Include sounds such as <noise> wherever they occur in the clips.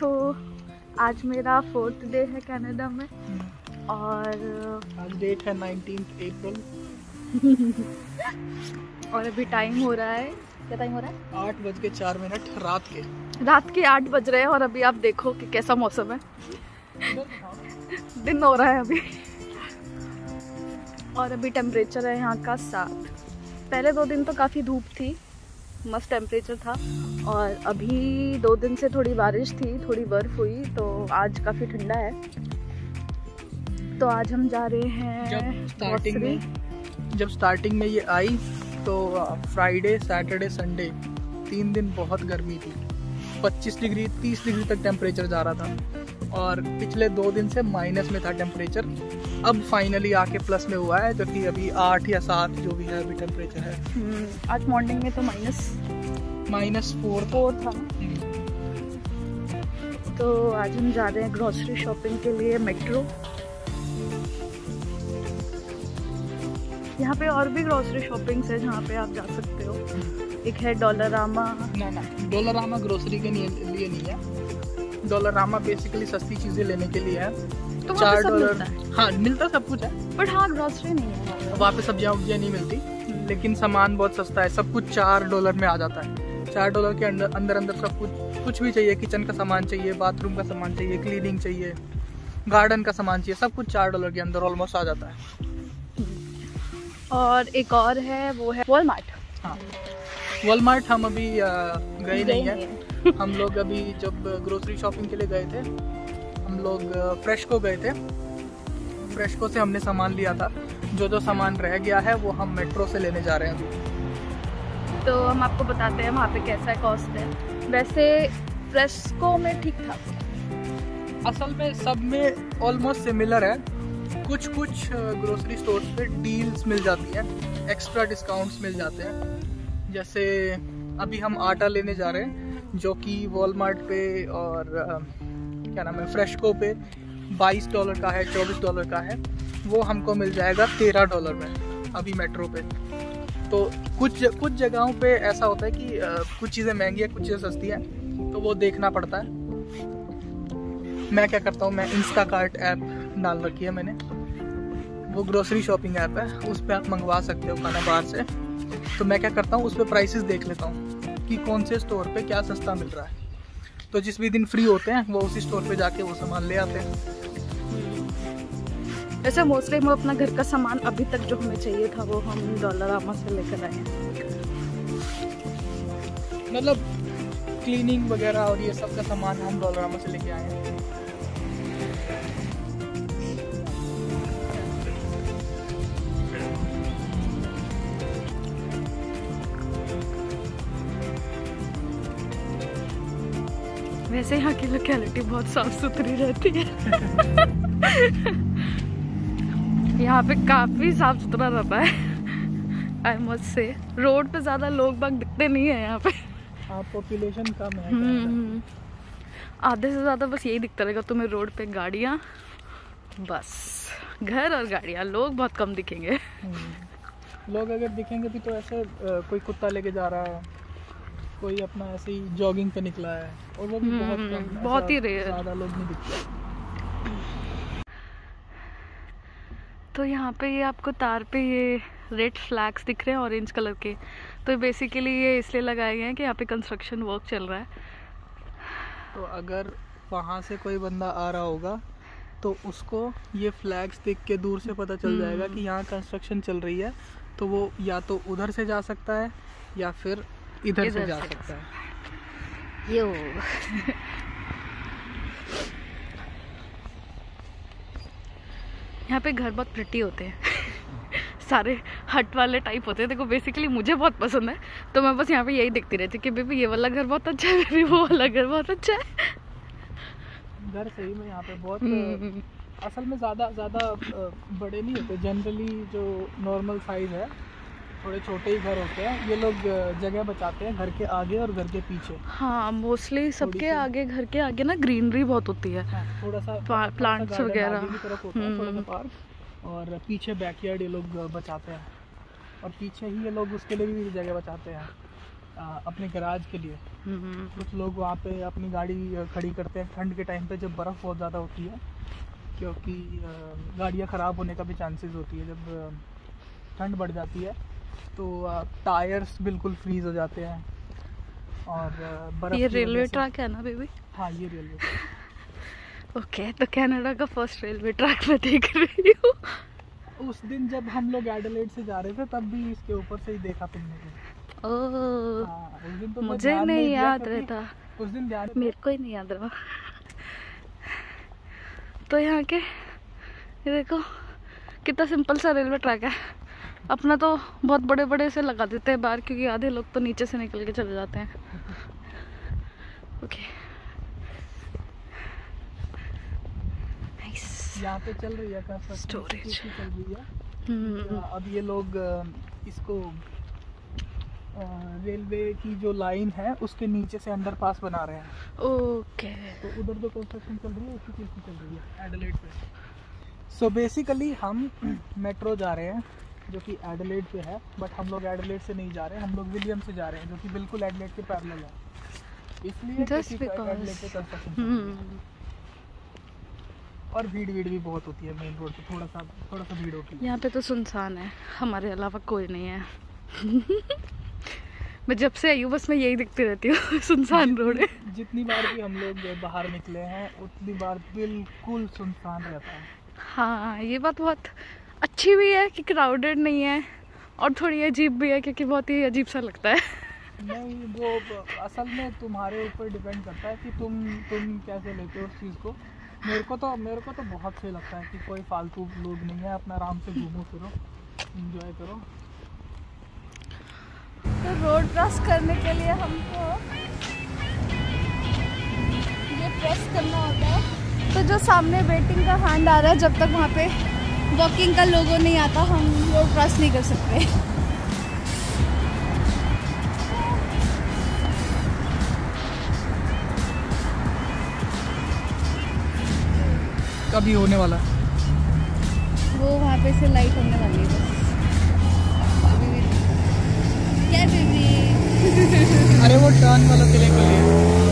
तो आज मेरा फोर्थ डे है कनाडा में और आज डेट है नाइनटीन अप्रैल। <laughs> और अभी टाइम हो रहा है। क्या टाइम हो रहा है? आठ बज के चार मिनट रात के। रात के आठ बज रहे हैं और अभी आप देखो कि कैसा मौसम है। दिन हो रहा है अभी। और अभी टेम्परेचर है यहाँ का सात। पहले दो दिन तो काफ़ी धूप थी। मस्त टेम्परेचर था। और अभी दो दिन से थोड़ी बारिश थी थोड़ी बर्फ़ हुई तो आज काफ़ी ठंडा है। तो आज हम जा रहे हैं जब स्टार्टिंग में जब स्टार्टिंग में ये आई तो फ्राइडे सैटरडे संडे तीन दिन बहुत गर्मी थी। 25 डिग्री 30 डिग्री तक टेम्परेचर जा रहा था। और पिछले दो दिन से माइनस में था टेम्परेचर अब फाइनली आके प्लस में हुआ है जो कि अभी आठ या सात जो भी है अभी टेम्परेचर है। हम्म, आज मॉर्निंग में तो माइनस माइनस फोर फोर था। तो आज हम जा रहे हैं ग्रोसरी शॉपिंग के लिए मेट्रो यहाँ पे और भी ग्रोसरी शॉपिंग्स है जहाँ पे आप जा सकते हो। एक है डॉलरामा ना ना डॉलरामा ग्रोसरी के लिए लिए नहीं है। डॉलरामा बेसिकली सस्ती चीज़ें लेने के लिए है। तो चार डॉलर। हाँ। मिलता सब कुछ है। बट हाँ ग्रोसरी नहीं है वहाँ पे। सब्ज़ियाँ उब्जियाँ नहीं मिलती। लेकिन सामान बहुत सस्ता है। सब कुछ चार डॉलर में आ जाता है। चार डॉलर के अंदर अंदर अंदर सब कुछ कुछ भी चाहिए। किचन का सामान चाहिए बाथरूम का सामान चाहिए क्लीनिंग चाहिए गार्डन का सामान चाहिए सब कुछ चार डॉलर के अंदर ऑलमोस्ट आ जाता है। और एक और है वो है वॉलमार्ट हाँ। वॉलमार्ट हम अभी गए नहीं है। हम लोग अभी जब ग्रोसरी शॉपिंग के लिए गए थे हम लोग फ्रेश को गए थे। फ्रेश को से हमने सामान लिया था। जो जो सामान रह गया है वो हम मेट्रो से लेने जा रहे हैं तो हम आपको बताते हैं वहाँ पे कैसा कॉस्ट है। वैसे फ्रेस्को में ठीक ठाक। असल में सब में ऑलमोस्ट सिमिलर है। कुछ कुछ ग्रोसरी स्टोर्स पे डील्स मिल जाती हैं। एक्स्ट्रा डिस्काउंट्स मिल जाते हैं। जैसे अभी हम आटा लेने जा रहे हैं जो कि वॉलमार्ट पे और क्या नाम है फ्रेशको पे 22 डॉलर का है 24 डॉलर का है, वो हमको मिल जाएगा 13 डॉलर में अभी मेट्रो पे। तो कुछ कुछ जगहों पे ऐसा होता है कि कुछ चीज़ें महँगी है, कुछ चीज़ें सस्ती हैं तो वो देखना पड़ता है। मैं क्या करता हूँ, मैं इंस्टा कार्ट ऐप डाल रखी है मैंने। वो ग्रोसरी शॉपिंग ऐप है, उस पर आप मंगवा सकते हो खाना बाहर से। तो मैं क्या करता हूँ, उस पर प्राइसेस देख लेता हूँ कि कौन से स्टोर पे क्या सस्ता मिल रहा है। तो जिस भी दिन फ्री होते हैं वो उसी स्टोर पे जाके वो सामान ले आते हैं। ऐसे मोस्टली हम अपना घर का सामान अभी तक जो हमें चाहिए था वो हम डॉलर आमा से लेकर आए मतलब क्लीनिंग वगैरह और ये सब का सामान हम डॉलर आमा से लेके आए हैं। वैसे यहाँ की लोकेलिटी बहुत साफ़ सुथरी रहती है। <laughs> यहाँ पे काफ़ी साफ़ सुथरा रहता है। आई मस्ट से रोड पे ज़्यादा लोग बाग दिखते नहीं है यहाँ पे। पॉपुलेशन कम है हम्म, हम्म। आधे से ज़्यादा बस यही दिखता रहेगा तुम्हें रोड पे गाड़ियाँ। बस घर और गाड़ियाँ लोग बहुत कम दिखेंगे। हम्म। लोग अगर दिखेंगे भी तो ऐसे कोई कुत्ता लेके जा रहा है। कोई अपना ऐसे ही जॉगिंग पे निकला है और वो भी बहुत हम्म, कम बहुत ही rare। ज़्यादा लोग नहीं दिखते। तो यहाँ पे ये आपको तार पे ये रेड फ्लैग्स दिख रहे हैं ऑरेंज कलर के। तो बेसिकली ये इसलिए लगाए गए हैं कि यहाँ पे कंस्ट्रक्शन वर्क चल रहा है। तो अगर वहाँ से कोई बंदा आ रहा होगा तो उसको ये फ्लैग्स देख के दूर से पता चल जाएगा कि यहाँ कंस्ट्रक्शन चल रही है। तो वो या तो उधर से जा सकता है या फिर इधर से इधर जा से। जा सकता है। यो। यहाँ पे घर बहुत प्रिटी होते हैं। सारे हट वाले टाइप होते हैं। देखो बेसिकली मुझे बहुत पसंद है। तो मैं बस यहाँ पे यही देखती रहती कि बेबी ये वाला घर बहुत अच्छा है बेबी वो वाला घर बहुत अच्छा है। घर सही में यहाँ पे बहुत हम्म, असल में ज़्यादा ज़्यादा बड़े नहीं होते। जनरली जो नॉर्मल साइज़ है थोड़े छोटे ही घर होते हैं। ये लोग जगह बचाते हैं घर के आगे और घर के पीछे। हाँ मोस्टली सबके आगे घर के आगे ना ग्रीनरी बहुत होती है। हाँ, थोड़ा सा प्ला- थोड़ा सा plants garden वगैरह। हम्म। और पीछे बैकयार्ड ये लोग बचाते हैं। और पीछे ही ये लोग उसके लिए भी जगह बचाते हैं अपने गराज के लिए। हम्म, कुछ लोग वहाँ पे अपनी गाड़ी खड़ी करते हैं। ठंड के टाइम पे जब बर्फ़ बहुत ज़्यादा होती है क्योंकि गाड़ियाँ ख़राब होने का भी चांसेस होती है। जब ठंड बढ़ जाती है तो टायर्स बिल्कुल फ्रीज हो जाते हैं। और बर्फ़ ये रेलवे ट्रैक है ना बेबी? हाँ ये रेलवे ओके तो कनाडा का फ़र्स्ट रेलवे ट्रैक मैं देख रही हूँ। उस दिन जब हम लोग एडलेट से जा रहे थे तब भी इसके ऊपर से ही देखा तुमने को। ओह हाँ, उस दिन तो मुझे ध्यान नहीं याद रहता। उस दिन ध्यान मेरे को ही नहीं याद रहा। तो यहाँ के ये देखो कितना सिंपल सा रेलवे ट्रैक है। अपना तो बहुत बड़े बड़े से लगा देते हैं बाहर क्योंकि आधे लोग तो नीचे से निकल के चले जाते हैं। ओके यहाँ पे चल रही है चल रही है? हम्म अब ये लोग इसको रेलवे की जो लाइन है उसके नीचे से अंडर पास बना रहे हैं। ओके तो उधर जो कंस्ट्रक्शन चल रही है उसी चीज़ की चल रही है एडलेट पे। सो so बेसिकली हम <clears throat> मेट्रो जा रहे हैं। जो कि एडलेट पे है बट हम लोग एडलेट से नहीं जा रहे हैं हम लोग विलियम से जा रहे हैं जो कि बिल्कुल एडलेट के पैरेलल है। इसलिए हम्म। और भीड़ भीड़ भी बहुत होती है मेन रोड पे थोड़ा सा थोड़ा सा भीड़ होती है। यहाँ पे तो सुनसान है हमारे अलावा कोई नहीं है। <laughs> मैं जब से आई हूँ बस मैं यही दिखती रहती हूँ <laughs> सुनसान रोड है। जितनी बार भी हम लोग बाहर निकले हैं उतनी बार बिल्कुल सुनसान रहता है। हाँ ये बात बहुत अच्छी भी है कि क्राउडेड नहीं है और थोड़ी अजीब भी है क्योंकि बहुत ही अजीब सा लगता है। नहीं वो असल में तुम्हारे ऊपर डिपेंड करता है कि तुम तुम कैसे लेते हो उस चीज़ को। मेरे को तो मेरे को तो बहुत सही लगता है कि कोई फालतू लोग नहीं है अपना आराम से घूमो फिरो इंजॉय करो। तो रोड क्रॉस करने के लिए हमको ये प्रेस करना होता है। तो जो सामने वेटिंग का हैंड आ रहा है जब तक वहाँ पे वॉकिंग का लोगो नहीं आता हम लोग क्रॉस नहीं कर सकते। कभी होने वाला वो वहाँ पे से लाइट होने वाली है क्या बेबी अरे वो टर्न वाला तेरे के लिए।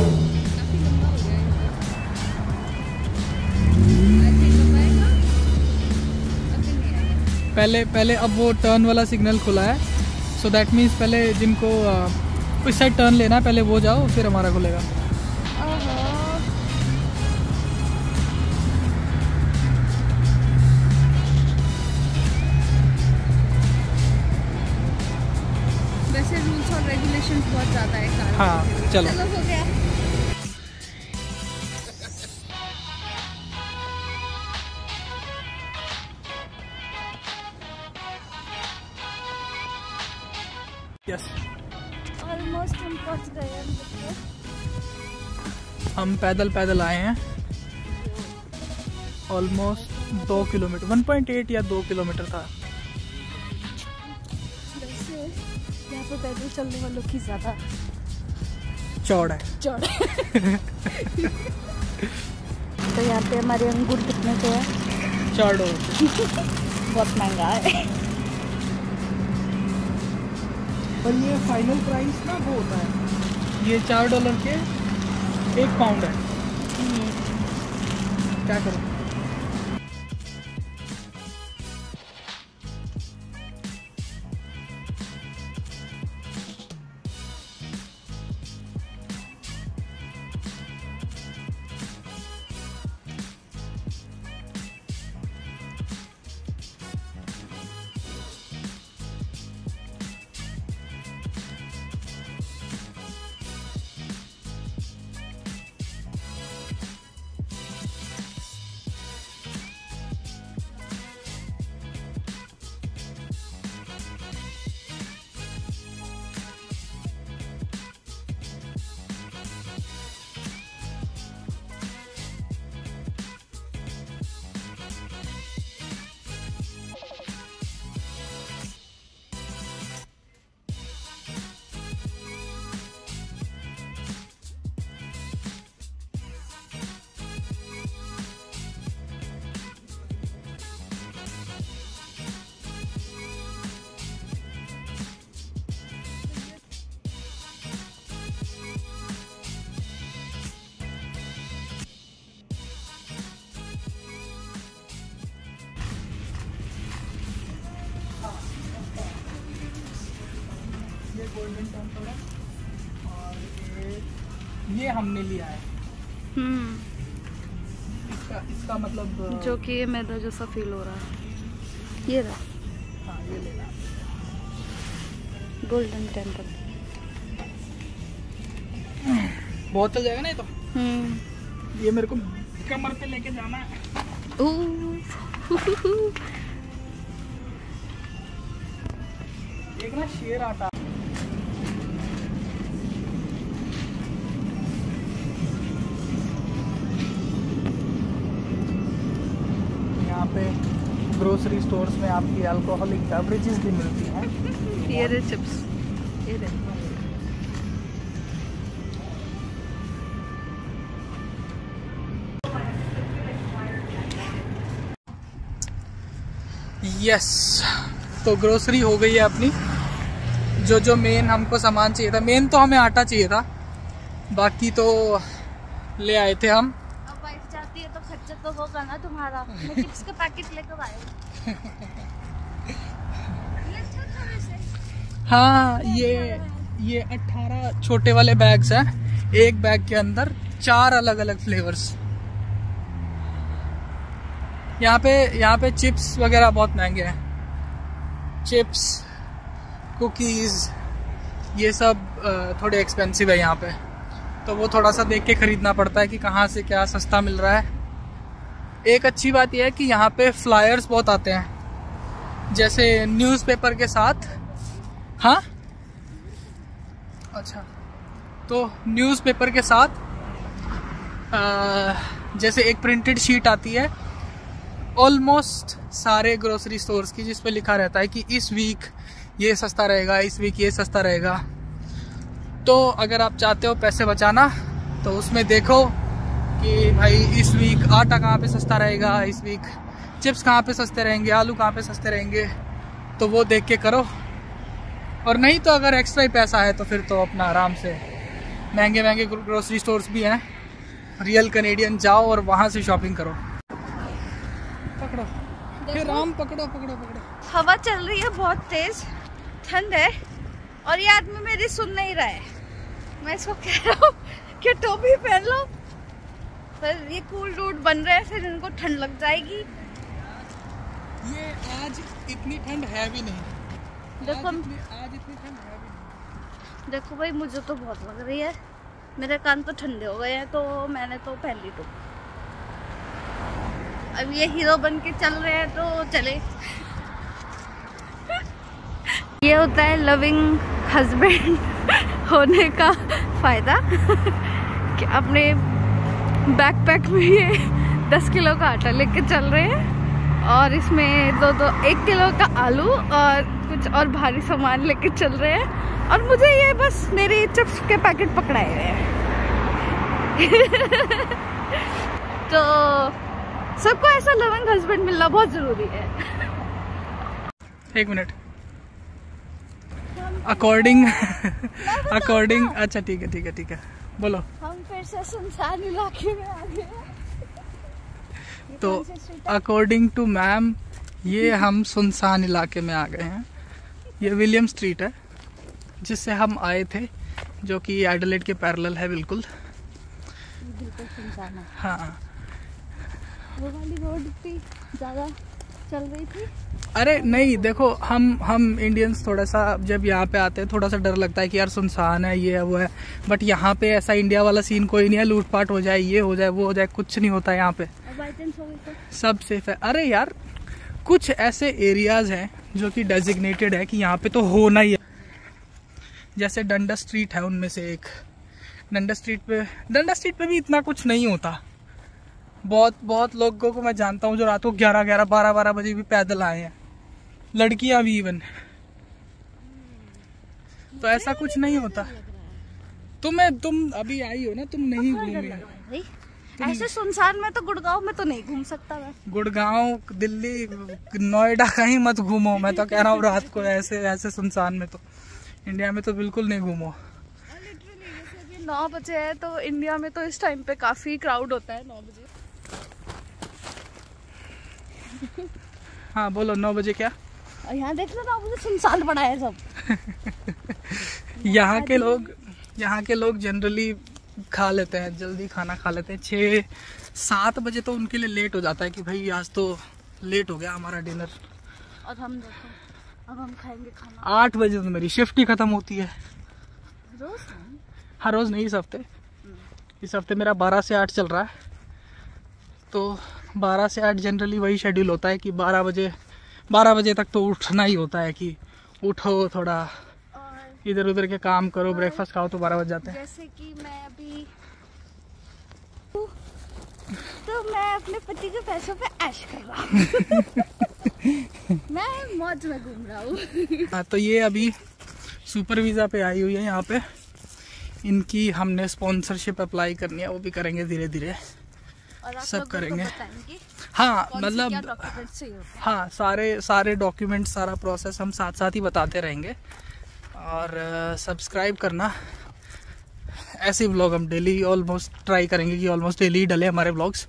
पहले पहले अब वो टर्न वाला सिग्नल खुला है। सो दैट मीन्स पहले जिनको उस साइड टर्न लेना है पहले वो जाओ फिर हमारा खुलेगा। वैसे रूल्स और रेगुलेशंस बहुत ज़्यादा है हाँ चलो। चलो पैदल पैदल आए हैं। ऑलमोस्ट दो किलोमीटर 1.8 या दो किलोमीटर था। यहाँ पे पैदल चलने वालों की ज़्यादा चौड़ है। चौड़ तो यहाँ पे हमारे अंगूर कितने के हैं? चार डॉलर बहुत महँगा है। और ये फाइनल प्राइस ना वो होता है। ये चार डॉलर के एक पाउंड है। क्या करूँ? हमने लिया है। हम्म। इसका इसका मतलब जो कि ये मैदा जैसा फील हो रहा है। ये रहा। हाँ ये लेना गोल्डन टेंपल बहुत चल जाएगा ना ये तो? हम्म। ये मेरे को कमर पे लेके जाना है। एक <laughs> ना शेर आता स्टोर्स में आपकी अल्कोहलिक बेवरेजेस भी मिलती हैं। ये रे चिप्स ये रे यस तो ग्रोसरी हो गई है अपनी। जो जो मेन हमको सामान चाहिए था। मेन तो हमें आटा चाहिए था। बाकी तो ले आए थे हम। अब वाइफ जाती है तो खर्चा तो होगा ना तुम्हारा। मैं चिप्स के पैकेट लेकर आए हाँ ये ये 18 छोटे वाले बैग्स हैं। एक बैग के अंदर चार अलग अलग फ्लेवर्स यहाँ पे यहाँ पे चिप्स वगैरह बहुत महँगे हैं। चिप्स कुकीज़ ये सब थोड़े एक्सपेंसिव है यहाँ पे। तो वो थोड़ा सा देख के खरीदना पड़ता है कि कहाँ से क्या सस्ता मिल रहा है। एक अच्छी बात यह है कि यहाँ पे फ्लायर्स बहुत आते हैं। जैसे न्यूज़पेपर के साथ। हाँ? अच्छा। तो न्यूज़पेपर के साथ अ, जैसे एक प्रिंटेड शीट आती है ऑलमोस्ट सारे ग्रोसरी स्टोर्स की जिस पे लिखा रहता है कि इस वीक ये सस्ता रहेगा इस वीक ये सस्ता रहेगा। तो अगर आप चाहते हो पैसे बचाना तो उसमें देखो कि भाई इस वीक आटा कहाँ पे सस्ता रहेगा? इस वीक चिप्स कहाँ पे सस्ते रहेंगे? आलू कहाँ पे सस्ते रहेंगे? तो वो देख के करो। और नहीं तो अगर एक्स्ट्रा ही पैसा है तो फिर तो अपना आराम से महँगे महँगे ग्रोसरी स्टोर्स भी हैं। रियल कनेडियन जाओ और वहाँ से शॉपिंग करो। पकड़ो। फिर राम पकड़ो पकड़ो पकड़ो। हवा चल रही है बहुत तेज। ठंड है। और ये आदमी मेरी सुन नहीं रहा है। मैं इसको कह रहा हूँ कि टोपी पहन लो। पर ये कूल रूट बन रहे हैं फिर इनको ठंड लग जाएगी। ये आज इतनी ठंड है भी नहीं। देखो आज इतनी, आज इतनी ठंड है भी नहीं। देखो भाई मुझे तो बहुत लग रही है। मेरे कान तो ठंडे हो गए हैं तो मैंने तो पहन ली टोपी। अब ये हीरो बन के चल रहे हैं तो चले। ये होता है लविंग हस्बैंड <laughs> होने का फ़ायदा कि अपने बैकपैक में ये दस किलो का आटा लेके चल रहे हैं। और इसमें दो दो एक किलो का आलू और कुछ और भारी सामान लेके चल रहे हैं। और मुझे ये बस मेरी चिप्स के पैकेट पकड़ाए हुए हैं। <laughs> तो सबको ऐसा लविंग हस्बैंड मिलना बहुत ज़रूरी है। एक मिनट। अकॉर्डिंग अकॉर्डिंग <laughs> अच्छा ठीक है ठीक है ठीक है। बोलो। हम फिर से सुनसान इलाके में आ गए तो? अकॉर्डिंग टू मैम ये हम सुनसान इलाके में आ गए हैं। ये विलियम स्ट्रीट है जिससे हम आए थे जो कि एडलेट के पैरेलल है बिल्कुल। बिल्कुल सुनसान है। हाँ। वो वाली रोड भी ज़्यादा चल रही थी? अरे नहीं देखो हम हम इंडियंस थोड़ा सा जब यहाँ पे आते हैं थोड़ा सा डर लगता है कि यार सुनसान है ये है वो है। बट यहाँ पे ऐसा इंडिया वाला सीन कोई नहीं है लूटपाट हो जाए ये हो जाए वो हो जाए कुछ नहीं होता यहाँ पे। सब सेफ़ है। अरे यार कुछ ऐसे एरियाज़ हैं जो कि डेजिग्नेटेड है कि यहाँ पे तो होना ही है। जैसे डंडा स्ट्रीट है उनमें से एक। डंडा स्ट्रीट पे डंडा स्ट्रीट पे भी इतना कुछ नहीं होता। बहुत बहुत लोगों को मैं जानता हूँ जो रात को ग्यारह ग्यारह बारह बारह बजे भी पैदल आए हैं। लड़कियाँ भी इवन तो ऐसा कुछ नहीं होता। तुम्हें तुम अभी आई हो ना तुम नहीं घूमी ऐसे सुनसान में तो गुड़गांव में तो नहीं घूम सकता मैं। गुड़गांव दिल्ली नोएडा कहीं मत घूमो। मैं तो कह रहा हूँ रात को ऐसे ऐसे सुनसान में तो। इंडिया में तो बिल्कुल नहीं घूमो। अभी नौ बजे है तो इंडिया में तो इस टाइम पे काफ़ी क्राउड होता है नौ बजे। हाँ बोलो नौ बजे क्या? यहाँ देख लो नौ बजे सुनसान पड़ा है सब। <laughs> यहाँ के लोग यहाँ के लोग जनरली खा लेते हैं जल्दी खाना खा लेते हैं। छः सात बजे तो उनके लिए लेट हो जाता है कि भाई आज तो लेट हो गया हमारा डिनर और हम देखो अब हम खाएँगे खाना। आठ बजे तो मेरी शिफ्ट ही ख़त्म होती है। रोज हर रोज़ नहीं इस हफ़्ते। इस हफ़्ते मेरा बारह से आठ चल रहा है। तो बारह से आठ जनरली वही शेड्यूल होता है कि बारह बजे बारह बजे तक तो उठना ही होता है कि उठो थोड़ा इधर उधर के काम करो ब्रेकफास्ट खाओ तो बारह बज जाते हैं। जैसे कि मैं अभी तो मैं अपने पति के पैसों पे ऐश कर रहा हूँ। <laughs> मैं मौज में घूम रहा हूँ। हाँ तो ये अभी सुपर वीज़ा पे आई हुई है यहाँ पे। इनकी हमने स्पॉन्सरशिप अप्लाई करनी है वो भी करेंगे धीरे धीरे और सब करेंगे। हाँ मतलब हैं सारे सारे डॉक्यूमेंट सारा प्रोसेस हम साथ साथ ही बताते रहेंगे। और सब्सक्राइब करना। ऐसे ब्लॉग हम डेली ऑलमोस्ट ट्राई करेंगे कि ऑलमोस्ट डेली ही डले हमारे ब्लॉग्स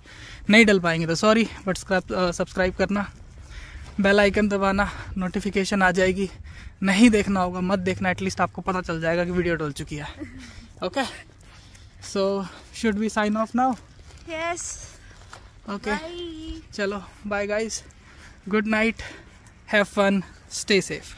नहीं डल पाएँगे तो सॉरी बट सब्सक्राइब करना। बेल आइकन दबाना नोटिफिकेशन आ जाएगी। नहीं देखना होगा मत देखना एटलीस्ट आपको पता चल जाएगा कि वीडियो डल चुकी है। Okay so should we sign off now yes okay चलो bye guys good night have fun stay safe